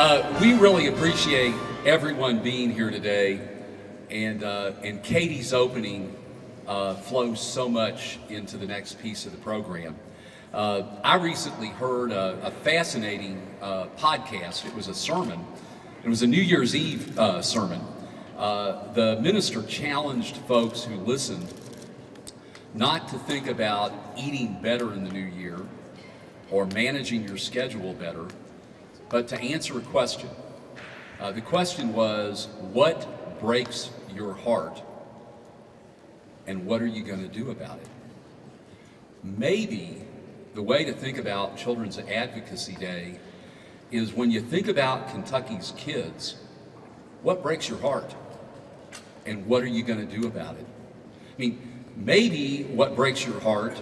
Uh, we really appreciate everyone being here today, and uh, and Katie's opening uh, flows so much into the next piece of the program. Uh, I recently heard a, a fascinating uh, podcast. It was a sermon. It was a New Year's Eve uh, sermon. The minister challenged folks who listened not to think about eating better in the new year or managing your schedule better, but to answer a question. Uh, the question was, what breaks your heart and what are you going to do about it? Maybe the way to think about Children's Advocacy Day is when you think about Kentucky's kids, what breaks your heart? And what are you going to do about it? I mean, maybe what breaks your heart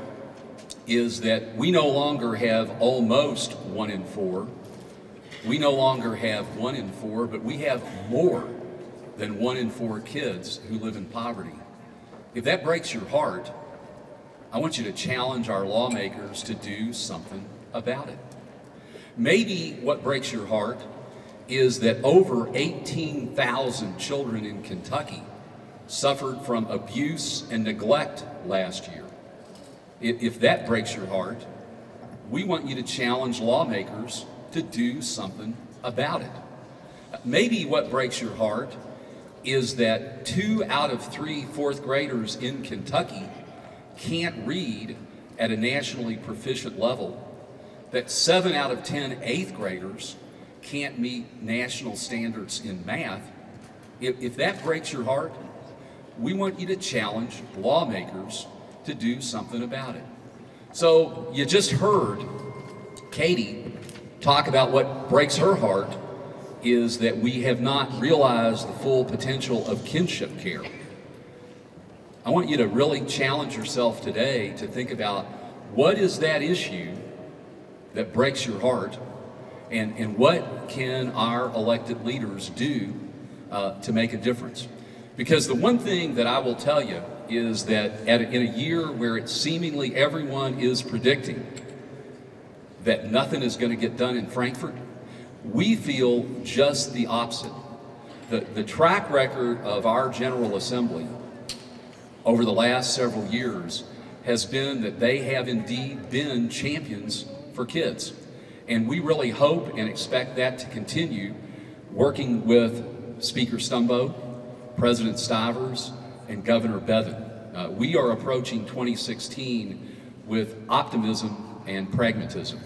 is that we no longer have almost one in four. We no longer have one in four, but we have more than one in four kids who live in poverty. If that breaks your heart, I want you to challenge our lawmakers to do something about it. Maybe what breaks your heart is that over 18,000 children in Kentucky suffered from abuse and neglect last year. If that breaks your heart, we want you to challenge lawmakers to do something about it. Maybe what breaks your heart is that two out of three fourth graders in Kentucky can't read at a nationally proficient level, that seven out of ten eighth graders can't meet national standards in math. If, if that breaks your heart, we want you to challenge lawmakers to do something about it. So you just heard Katie talk about what breaks her heart is that we have not realized the full potential of kinship care. I want you to really challenge yourself today to think about what is that issue that breaks your heart and, and what can our elected leaders do uh, to make a difference. Because the one thing that I will tell you is that at, in a year where it seemingly everyone is predicting that nothing is going to get done in Frankfort, we feel just the opposite. The, the track record of our General Assembly over the last several years has been that they have indeed been champions for kids. And we really hope and expect that to continue working with Speaker Stumbo, President Stivers, and Governor Bevin. Uh, we are approaching 2016 with optimism and pragmatism.